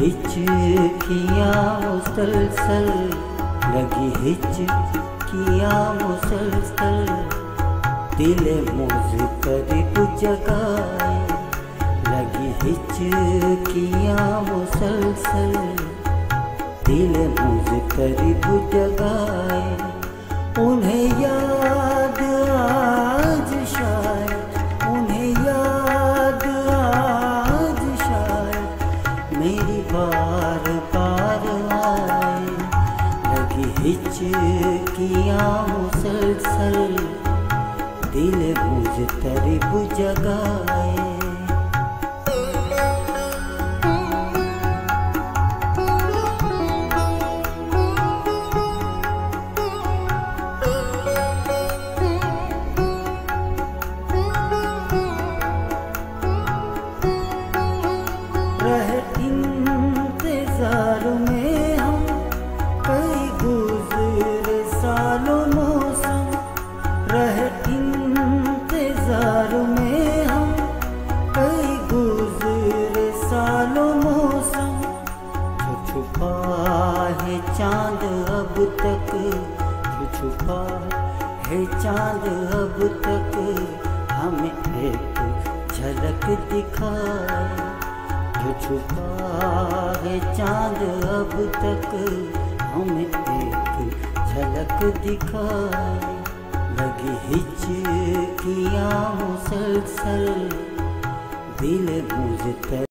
हिचकियाँ मुसलसल, लगी हिचकियाँ मुसलसल। दिल मुझ करीब जगाए लगी हिचकियाँ मुसलसल। दिल मुझ करीब जगाए उन्हें याद बार बार आए लगी हिचकियाँ मुसलसल दिल बुझ तरब जगाए। रहे इंतज़ार में हम कई गुजरे सालों मौसम रहे इंतज़ार में हम कई गुजरे सालों मौसम जो छुपा है चाँद अब तक, जो छुपा है चाँद अब तक, हमें एक झलक दिखाए, जो छुपा चाँद अब तक हम एक झलक दिखाए लगी हिचकियाँ मुसलसल दिल मुझ